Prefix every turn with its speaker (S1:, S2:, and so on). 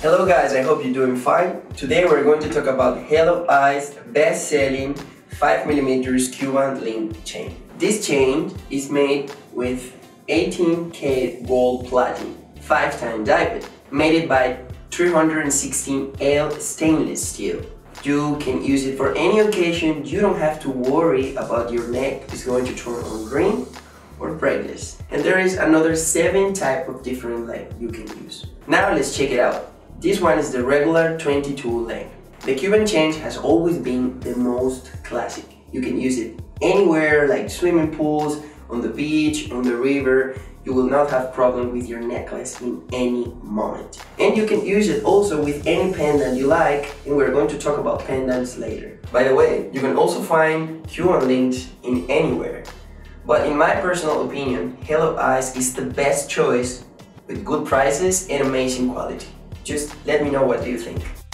S1: Hello guys, I hope you're doing fine. Today we're going to talk about HelloIce best-selling 5mm Cuban link chain. This chain is made with 18K gold platinum, 5 time diamond, made by 316L stainless steel. You can use it for any occasion, you don't have to worry about your neck is going to turn on green or braidless. And there is another 7 type of different length you can use. Now let's check it out. This one is the regular 22 length. The Cuban chain has always been the most classic. You can use it anywhere like swimming pools, on the beach, on the river, you will not have problem with your necklace in any moment. And you can use it also with any pendant you like, and we're going to talk about pendants later. By the way, you can also find Cuban links in anywhere. But in my personal opinion, HelloIce is the best choice with good prices and amazing quality. Just let me know what do you think.